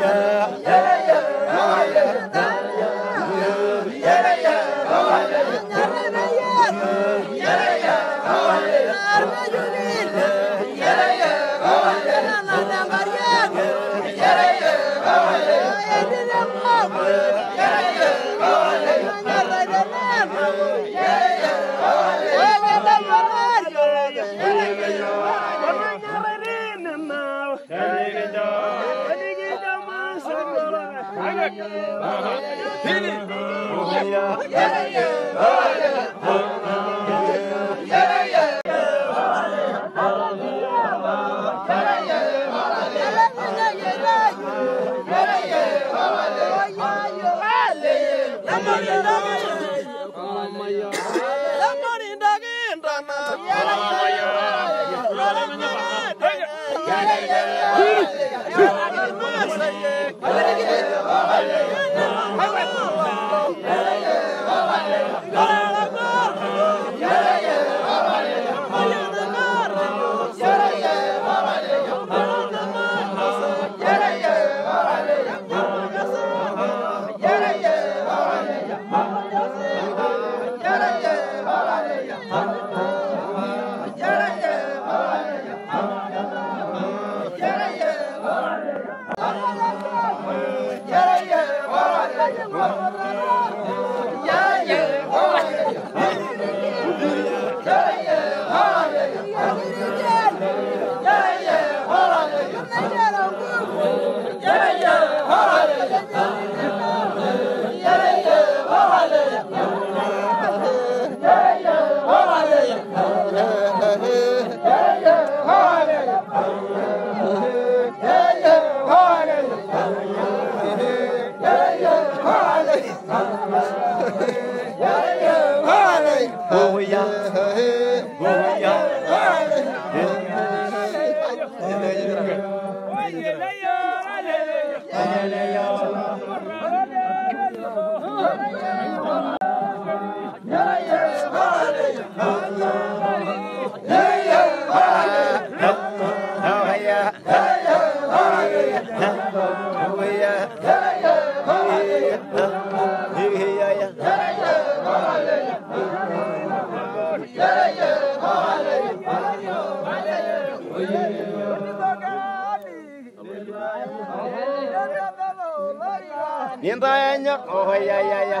Yeah. Hit it! Yeah. Hallelujah. Nimba enya oh oh oh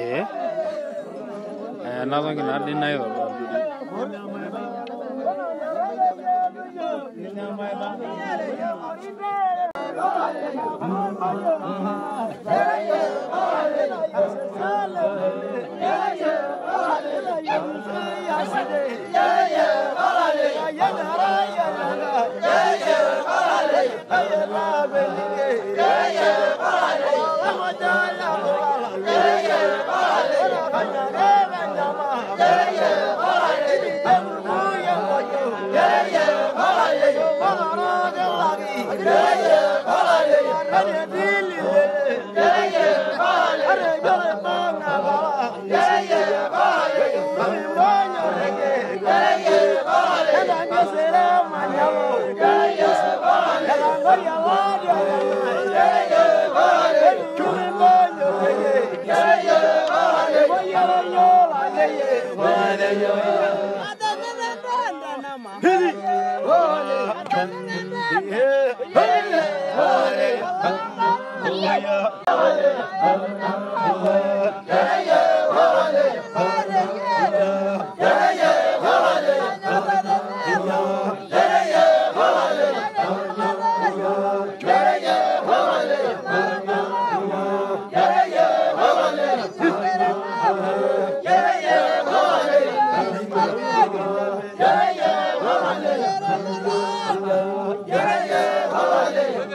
Eh? Eh, nasa kina adi na yoro. Yeah, yeah, yeah. Yeah, yeah, Hare Hare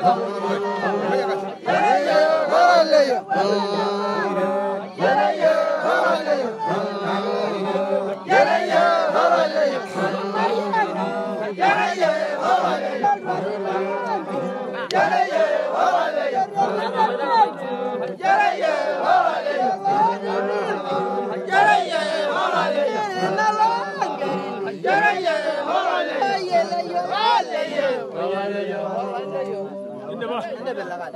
Hallelujah. कितने लगा